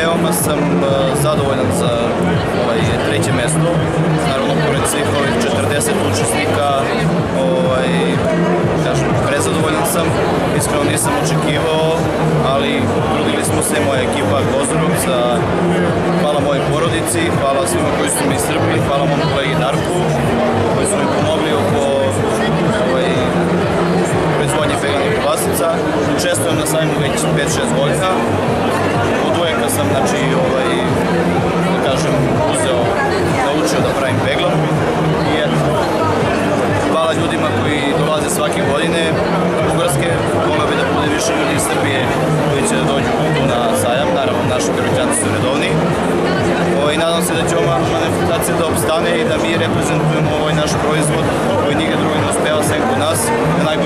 veoma sam uh, zadovoljan za ovaj, treće mesto. Naravno, pored svih ovih 40 učesnika, ovaj, kažem, prezadovoljan sam. Iskreno nisam očekivao, ali trudili smo se, moja ekipa Gozorov, za hvala mojoj porodici, hvala svima koji su mi strpili, hvala mom kolegi Darku, koji su mi pomogli oko ovaj, proizvodnje peganih klasica. Učestvujem na sajmu već 5-6 godina. Peglam. I eto, hvala ljudima koji dolaze svake godine u Bugarske. Volio bi da bude više ljudi iz Srbije koji će da dođu tu na sajam. Naravno, naši Berođani su redovni. I nadam se da će ova manifestacija da obstane i da mi reprezentujemo ovaj naš proizvod koji nigde drugi ne uspeva sem kod nas na.